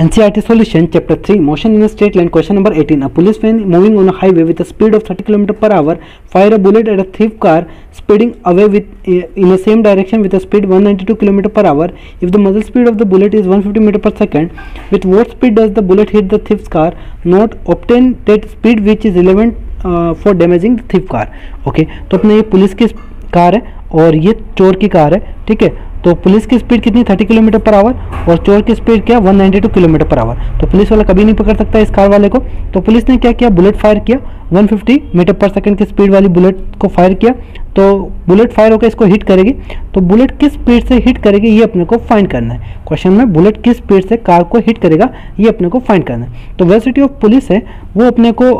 NCRT solution chapter 3 motion in a straight line question number 18 a policeman moving on a highway with a speed of 30 km per hour fire a bullet at a thief car speeding away with in the same direction with a speed 192 km per hour if the muzzle speed of the bullet is 150 meter per second with what speed does the bullet hit the thief's car not obtain that speed which is relevant uh, for damaging the thief car okay तो अपने ये police की car है और ये चोर की car है ठीक है तो पुलिस की स्पीड कितनी? 30 किलोमीटर पर आवर और चोर की स्पीड क्या? 192 किलोमीटर पर आवर तो पुलिस वाला कभी नहीं पकड़ सकता इस कार वाले को। तो पुलिस ने क्या किया? बुलेट फायर किया। 150 मीटर पर सेकंड की स्पीड वाली बुलेट को फायर किया। तो बुलेट फायर होकर इसको हिट करेगी। तो बुलेट किस स्पीड से हिट करेगी? ये अपने को फाइंड करना है। क्वेश्चन में बुलेट किस स्पीड से कार को हिट करेगा? ये अपने को फाइंड करना है। तो वेलोसिटी ऑफ़ पुलिस है। वो अपने को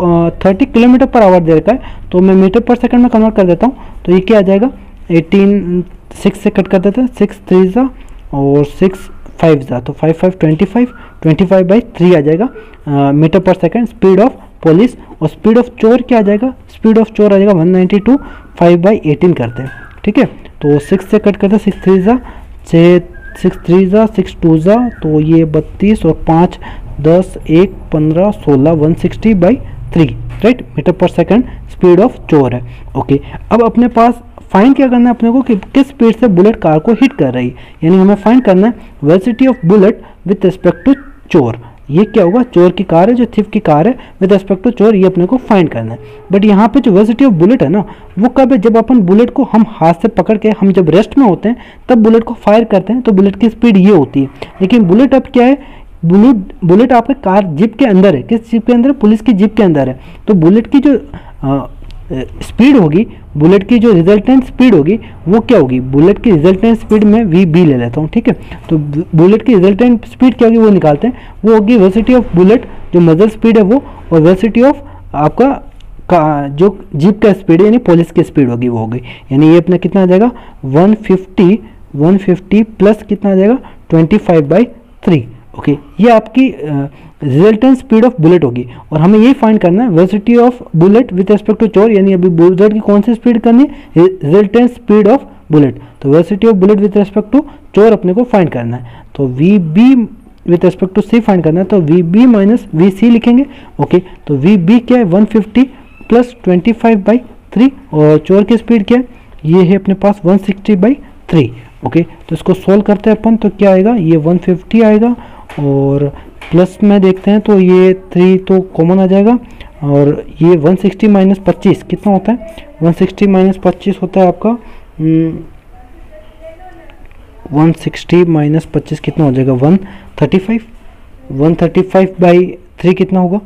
थर्टी किलोमीटर पर आवर दे रखा है। तो मैं मीटर पर सेकंड में कन्वर्ट कर देता हूँ। तो ये क्या आ जाएगा? एटीन सिक्स से कट कर देते हैं सिक्स थ्री ज़ा और सिक्स फाइव ज़ा। तो five five twenty five twenty five by three आ जाएगा metre per second speed of police और स्पीड ऑफ़ चोर क्या आ जाएगा? स्पीड ऑफ़ चोर आ जाएगा one ninety two five by eighteen करते हैं, ठीक है? तो सिक्स से कट करते हैं सिक्स थ्री ज़ा छः सिक्स थ्री ज़ा सिक्स टू ज़ा तो ये बत्तीस और पाँच, दस, एक, पंद्रह, सोलह one sixty by three right metre per second speed of चोर है ओके अब अपने पास फाइंड क्या करना है अपने को कि किस स्पीड से बुलेट कार को हिट कर रही। है यानी हमें फाइंड करना है velocity of bullet with respect to चोर। ये क्या होगा? चोर की कार है, जो थिफ की कार है विद रिस्पेक्ट टू चोर, ये अपने को फाइंड करना है। बट यहाँ पे जो वेलोसिटी ऑफ़ बुलेट है ना, वो कब है? जब अपन बुलेट को हम हाथ से पकड़ के हम जब रेस्ट में होते हैं, तब बुलेट को फायर करते हैं तो बुलेट की स्पीड ये होती है। लेकिन बुलेट अब क्या है? बुलेट बुलेट आपके कार जिप के अंदर है। किस जिप के अंदर? है पुलिस की जिप के अंदर है। तो बुलेट की जो स्पीड होगी बुलेट की जो रिजल्टेंट स्पीड होगी, वो क्या होगी? बुलेट की रिजल्टेंट स्पीड में वी बी ले लेता हूँ, ठीक है? तो बुलेट की रिजल्टेंट स्पीड क्या होगी, वो निकालते हैं। वो होगी वेलोसिटी ऑफ़ बुलेट जो मजल स्पीड है वो, और वेलोसिटी ऑफ़ आपका का, जो जीप का स्पीड यानी पुलिस की स्पीड होगी, वो होगी। यानी ये अपना कितना आ जाएगा? 150 150 प्लस कितना आ जाएगा? 25 फाइव बाई थ्री ओके ये आपकी रिजल्टेंट स्पीड ऑफ़ बुलेट होगी। और हमें ये फाइंड करना है velocity of bullet with respect to चोर, यानी अभी बुलेट की कौन सी स्पीड करनी है? रिजल्टेंट स्पीड ऑफ़ बुलेट तो velocity of bullet with respect to चोर अपने को फाइंड करना है। तो V B with respect to C find करना है। तो V B minus V C लिखेंगे। ओके तो वी बी क्या है? One fifty plus twenty five by three और चोर की स्पीड क्या है? ये है अपने पास one sixty by three okay तो इसको सोल्व करते हैं अपन तो क्या आएगा? ये वन फिफ्टी आएगा। और प्लस में देखते हैं तो ये थ्री तो कॉमन आ जाएगा और ये 160 सिक्सटी माइनस पच्चीस, कितना होता है? 160 सिक्सटी माइनस पच्चीस होता है आपका वन सिक्सटी माइनस पच्चीस कितना हो जाएगा? One thirty five one thirty five by three कितना होगा?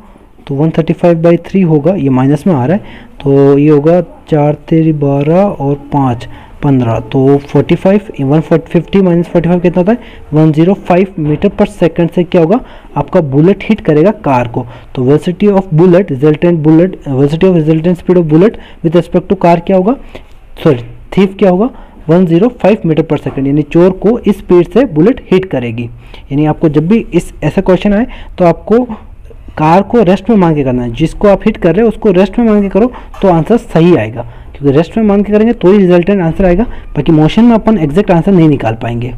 तो one thirty five by three होगा, ये माइनस में आ रहा है। तो ये होगा चार तेरी बारह और पाँच। पंद्रह तो forty five one fifty minus forty five कितना होता है? One zero five metre per second से क्या होगा? आपका बुलेट हिट करेगा कार को। तो velocity of bullet resultant bullet velocity of resultant speed of bullet with respect to car क्या होगा? सॉरी थीफ क्या होगा? 105 मीटर पर सेकंड यानी चोर को इस स्पीड से बुलेट हिट करेगी। यानी आपको जब भी इस, ऐसा क्वेश्चन आए तो आपको कार को रेस्ट में मांग के करना है। जिसको आप हिट कर रहे हो, उसको रेस्ट में मांग के करो तो आंसर सही आएगा। क्योंकि रेस्ट में मान के करेंगे तो ही रिजल्टेंट आंसर आएगा। बाकी मोशन में अपन एग्जैक्ट आंसर नहीं निकाल पाएँगे।